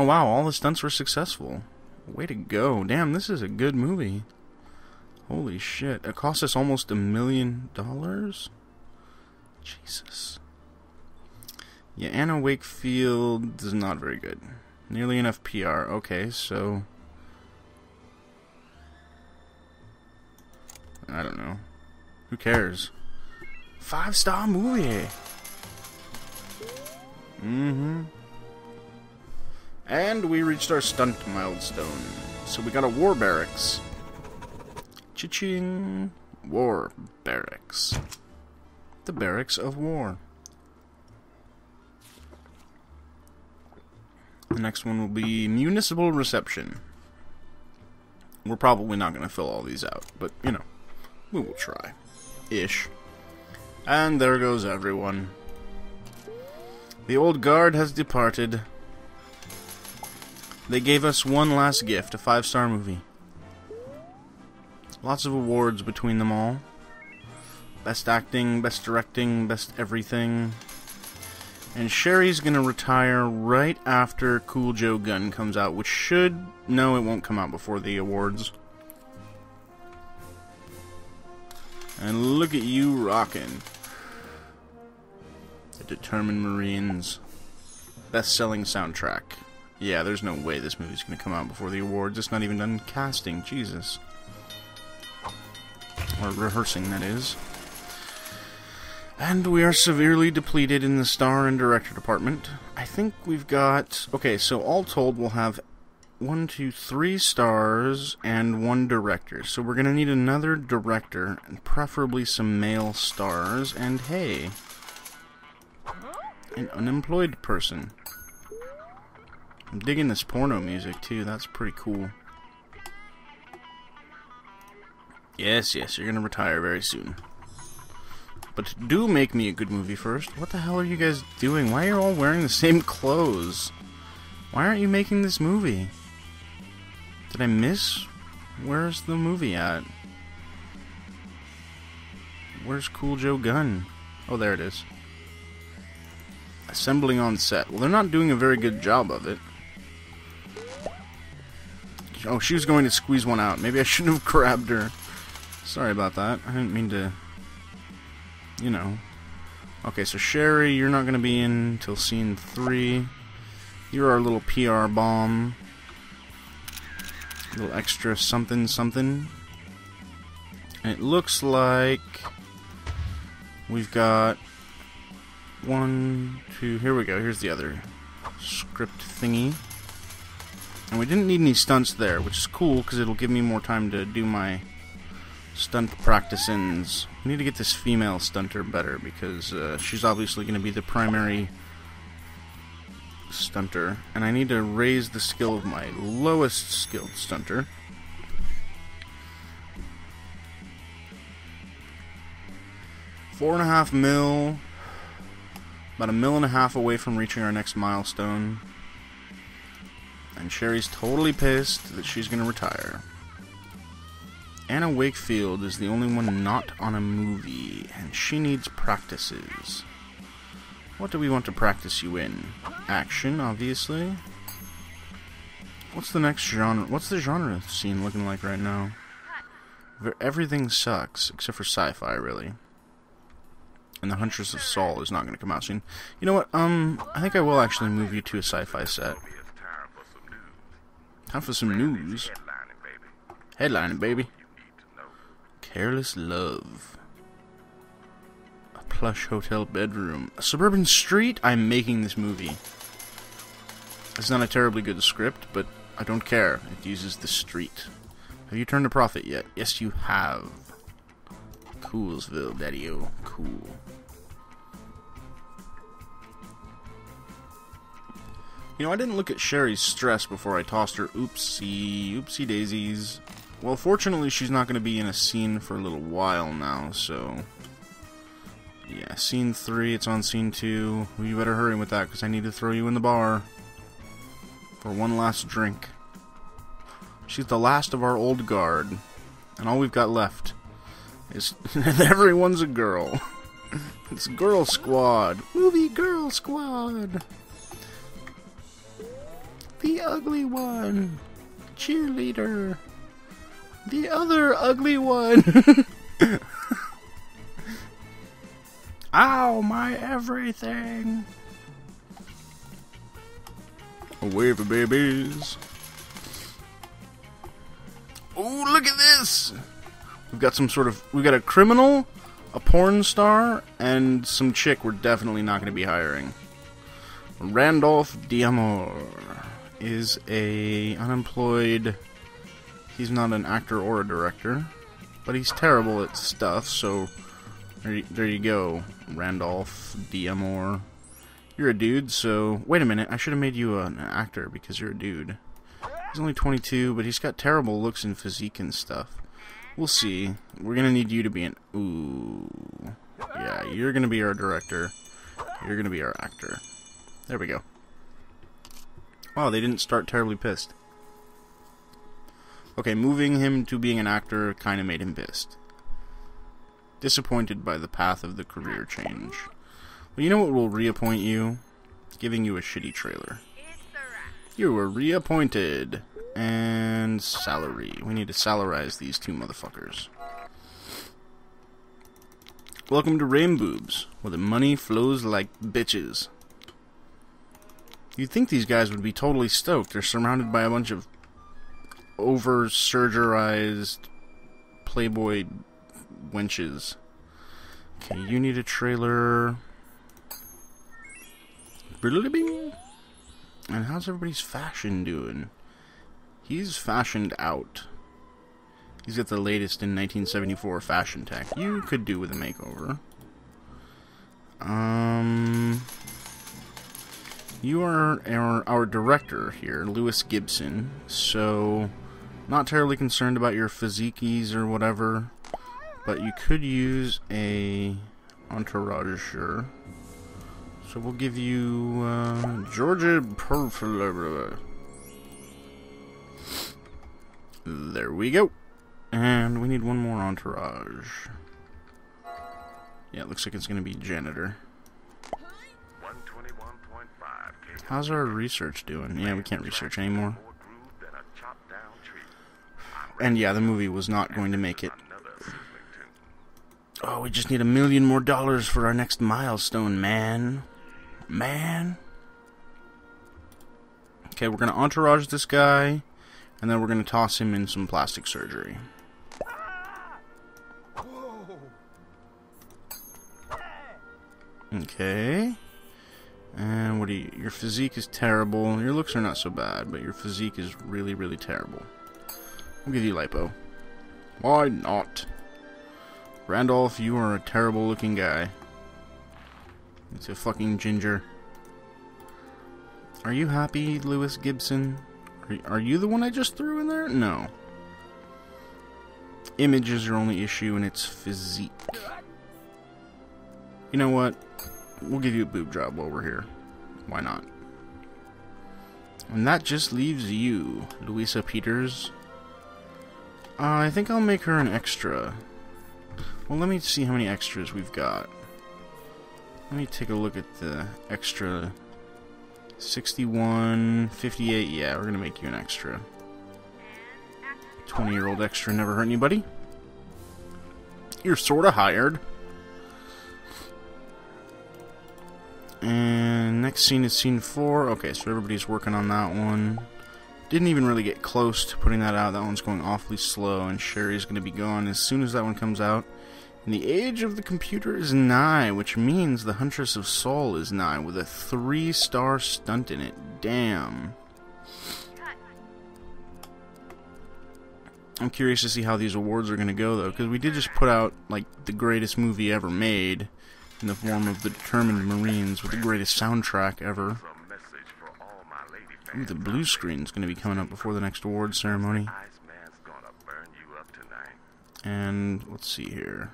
Oh wow, all the stunts were successful. Way to go. Damn, this is a good movie. Holy shit. It cost us almost a million dollars? Jesus. Yeah, Anna Wakefield is not very good. Nearly enough PR. Okay, so. I don't know. Who cares? Five star movie! Mm hmm. And we reached our stunt milestone. So we got a war barracks. Cha-ching! War barracks. The barracks of war. The next one will be municipal reception. We're probably not going to fill all these out, but, you know, we will try. Ish. And there goes everyone. The old guard has departed. They gave us one last gift, a five-star movie. Lots of awards between them all. Best acting, best directing, best everything. And Sherry's gonna retire right after Cool Joe Gun comes out, which should... No, it won't come out before the awards. And look at you rocking. The Determined Marines. Best-selling soundtrack. Yeah, there's no way this movie's gonna come out before the awards. It's not even done casting. Jesus. Or rehearsing, that is. And we are severely depleted in the star and director department. I think we've got... Okay, so all told, we'll have one, two, three stars and one director. So we're going to need another director, and preferably some male stars. And hey, an unemployed person. I'm digging this porno music too. That's pretty cool. Yes, yes, you're to retire very soon. But do make me a good movie first. What the hell are you guys doing? Why are you all wearing the same clothes? Why aren't you making this movie? Did I miss? Where's the movie at? Where's Cool Joe Gun? Oh, there it is. Assembling on set. Well, they're not doing a very good job of it. Oh, she was going to squeeze one out. Maybe I shouldn't have grabbed her. Sorry about that. I didn't mean to you know. Okay, so Sherry, you're not going to be in until scene 3. You're our little PR bomb. A little extra something something. And it looks like we've got one, two, here we go. Here's the other script thingy. And we didn't need any stunts there, which is cool because it'll give me more time to do my stunt practice-ins. Need to get this female stunter better because uh, she's obviously going to be the primary stunter. And I need to raise the skill of my lowest skilled stunter. Four and a half mil. About a mil and a half away from reaching our next milestone. And Sherry's totally pissed that she's going to retire. Anna Wakefield is the only one not on a movie, and she needs practices. What do we want to practice you in? Action, obviously. What's the next genre? What's the genre scene looking like right now? Everything sucks, except for sci-fi, really. And The Huntress of Saul is not going to come out soon. You know what? Um, I think I will actually move you to a sci-fi set. Time for some news. Headlining, baby. Careless Love. A plush hotel bedroom. A suburban street? I'm making this movie. It's not a terribly good script, but I don't care. It uses the street. Have you turned a profit yet? Yes, you have. Coolsville, daddy-o. Cool. You know, I didn't look at Sherry's stress before I tossed her oopsie, oopsie daisies. Well, fortunately, she's not going to be in a scene for a little while now, so... Yeah, scene 3, it's on scene 2. Well, you better hurry with that, because I need to throw you in the bar. For one last drink. She's the last of our old guard. And all we've got left is... everyone's a girl. it's Girl Squad. Movie Girl Squad. The ugly one. Cheerleader. The other ugly one. Ow, my everything. Away for babies. Oh, look at this! We've got some sort of. We've got a criminal, a porn star, and some chick we're definitely not going to be hiring. Randolph D'Amour is a unemployed. He's not an actor or a director, but he's terrible at stuff. So there you, there you go, Randolph D'Amour. You're a dude, so wait a minute. I should have made you an actor because you're a dude. He's only 22, but he's got terrible looks and physique and stuff. We'll see. We're gonna need you to be an. Ooh. Yeah, you're gonna be our director. You're gonna be our actor. There we go. Oh, they didn't start terribly pissed. Okay, moving him to being an actor kind of made him pissed. Disappointed by the path of the career change. Well, you know what will reappoint you? Giving you a shitty trailer. You were reappointed. And salary. We need to salarize these two motherfuckers. Welcome to Rainboobs, where the money flows like bitches. You'd think these guys would be totally stoked. They're surrounded by a bunch of over surgerized Playboy wenches. Okay, you need a trailer. And how's everybody's fashion doing? He's fashioned out. He's got the latest in 1974 fashion tech. You could do with a makeover. Um, you are our, our director here, Lewis Gibson. So, not terribly concerned about your physiques or whatever, but you could use a entourage, sure. So we'll give you uh, Georgia Perfler. There we go. And we need one more entourage. Yeah, it looks like it's going to be janitor. How's our research doing? Yeah, we can't research anymore. And yeah, the movie was not going to make it. Oh, we just need a million more dollars for our next milestone, man. Man. Okay, we're going to entourage this guy, and then we're going to toss him in some plastic surgery. Okay. And what do you... Your physique is terrible. Your looks are not so bad, but your physique is really, really terrible. We'll give you lipo. Why not? Randolph, you are a terrible looking guy. It's a fucking ginger. Are you happy, Lewis Gibson? Are, are you the one I just threw in there? No. Image is your only issue, and it's physique. You know what? We'll give you a boob job while we're here. Why not? And that just leaves you, Louisa Peters. Uh, I think I'll make her an extra. Well, let me see how many extras we've got. Let me take a look at the extra 61, 58. Yeah, we're to make you an extra. 20 year old extra never hurt anybody. You're sort of hired. And next scene is scene 4. Okay, so everybody's working on that one. Didn't even really get close to putting that out. That one's going awfully slow, and Sherry's going to be gone as soon as that one comes out. And the age of the computer is nigh, which means the Huntress of Soul is nigh, with a three star stunt in it. Damn. I'm curious to see how these awards are going to go, though, because we did just put out, like, the greatest movie ever made in the form of The Determined Marines with the greatest soundtrack ever. Ooh, the blue screen's going to be coming up before the next award ceremony. And let's see here.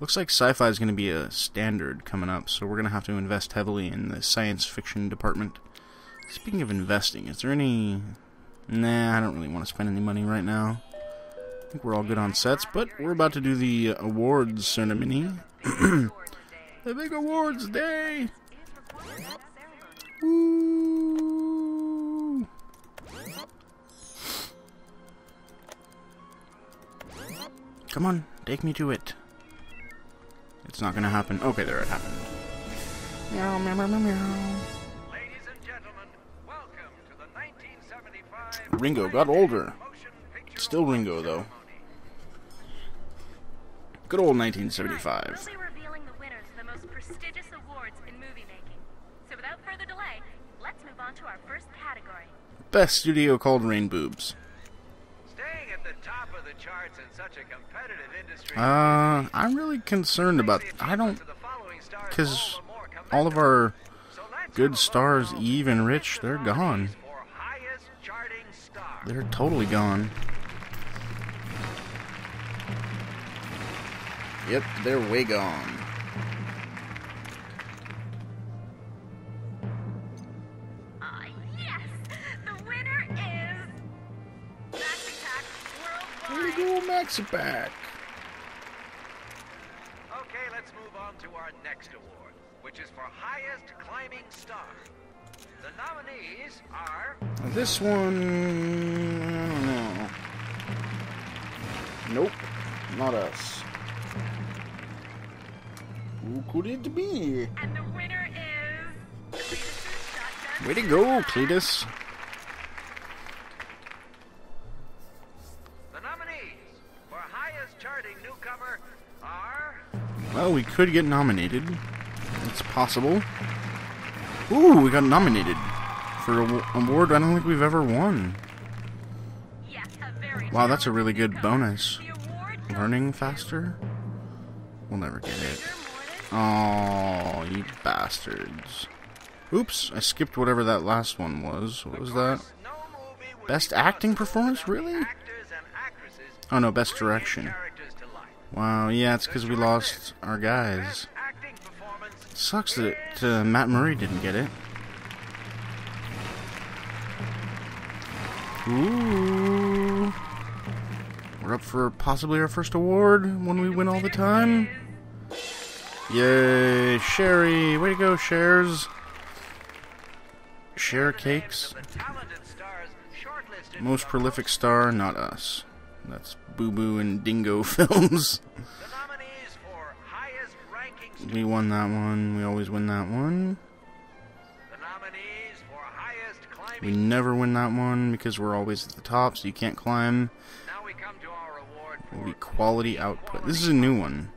Looks like sci-fi is going to be a standard coming up, so we're going to have to invest heavily in the science fiction department. Speaking of investing, is there any... Nah, I don't really want to spend any money right now. I think we're all good on sets, but we're about to do the awards ceremony. The big awards day! Woo! Come on, take me to it. It's not gonna happen. Okay, there it happened. Meow, meow, meow, meow. Ringo got older. Still Ringo, though. Good old 1975. Best studio called Rain Boobs. Staying at the top of the charts in such a competitive industry. Uh, I'm really concerned about. I don't. Because all of our good stars, Eve and Rich, they're gone. For highest charting star. They're totally gone. Yep, they're way gone. Worldwide. go, Maxi Okay, let's move on to our next award, which is for highest climbing star. The nominees are This one, I don't know. Nope, not us. Who could it be? And the winner is... Way to go, Cletus. Well, we could get nominated. It's possible. Ooh, we got nominated for an award I don't think we've ever won. Wow, that's a really good bonus. Learning faster? We'll never get it. Oh, you bastards. Oops, I skipped whatever that last one was. What was that? Best acting performance? Really? Oh no, best direction. Wow, yeah, it's because we lost our guys. Sucks that uh, Matt Murray didn't get it. Ooh. We're up for possibly our first award when we win all the time. Yay, Sherry! Way to go, Shares! Share cakes. Most prolific star, not us. That's Boo Boo and Dingo Films. The nominees for highest ranking We won that one. We always win that one. The nominees for highest climbing We never win that one because we're always at the top, so you can't climb. Now we come to our award Will for be quality output. This is a new one.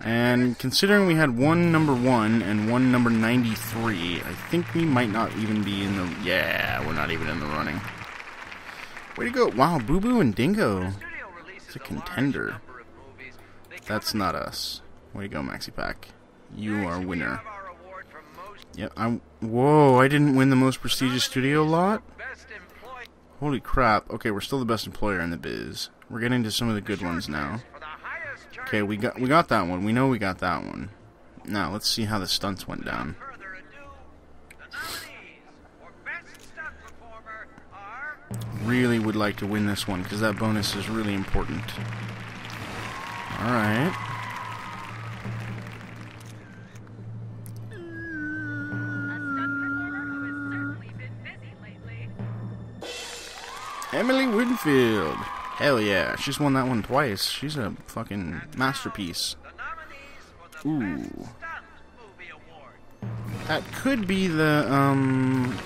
And considering we had one number one and one number 93, I think we might not even be in the. Yeah, we're not even in the running. Way to go. Wow, Boo Boo and Dingo. It's a contender. number of movies. They That's not us. Way to go, Maxi Pack. You are winner. have our award for most Yep, I. Whoa, I didn't win the most prestigious studio lot? Holy crap. Okay, we're still the best employer in the biz. We're getting to some of the good ones now. for the highest charting Okay, we got we got that one. We know we got that one. Now let's see how the stunts went down. Further ado, the nominees for best stunt performer are Really would like to win this one because that bonus is really important. All right. A stunt performer who has certainly been busy lately. Emily Winfield. Hell yeah, she's won that one twice. She's a fucking masterpiece. Ooh. That could be the um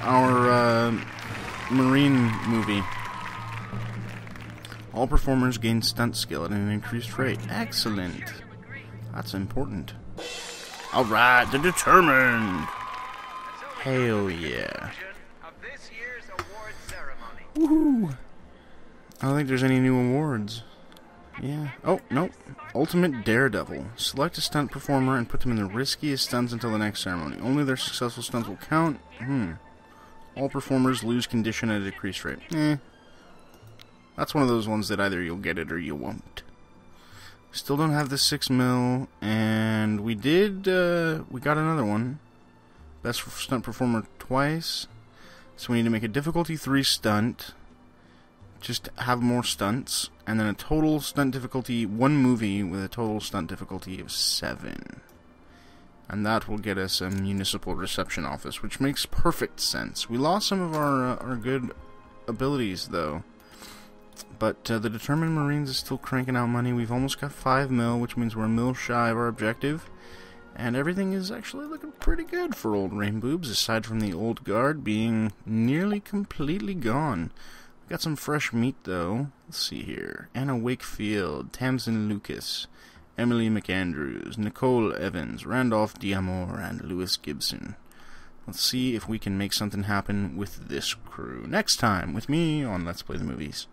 our uh, marine movie. All performers gain stunt skill at an increased rate. Excellent. That's important. All right, the determined. Hell yeah. Woohoo! I don't think there's any new awards. Yeah. Oh, nope. Ultimate Daredevil. Select a stunt performer and put them in the riskiest stunts until the next ceremony. Only their successful stunts will count. Hmm. All performers lose condition at a decreased rate. Eh. That's one of those ones that either you'll get it or you won't. Still don't have the 6 mil, and we did, uh, we got another one. Best stunt performer twice. So we need to make a difficulty 3 stunt. Just have more stunts. And then a total stunt difficulty, one movie with a total stunt difficulty of 7. And that will get us a municipal reception office, which makes perfect sense. We lost some of our, uh, our good abilities, though. But uh, the Determined Marines is still cranking out money. We've almost got 5 mil, which means we're a mil shy of our objective. And everything is actually looking pretty good for old Rainboobs, aside from the old guard being nearly completely gone. Got some fresh meat, though. Let's see here. Anna Wakefield, Tamsin Lucas, Emily McAndrews, Nicole Evans, Randolph Diamore, and Lewis Gibson. Let's see if we can make something happen with this crew next time with me on Let's Play the Movies.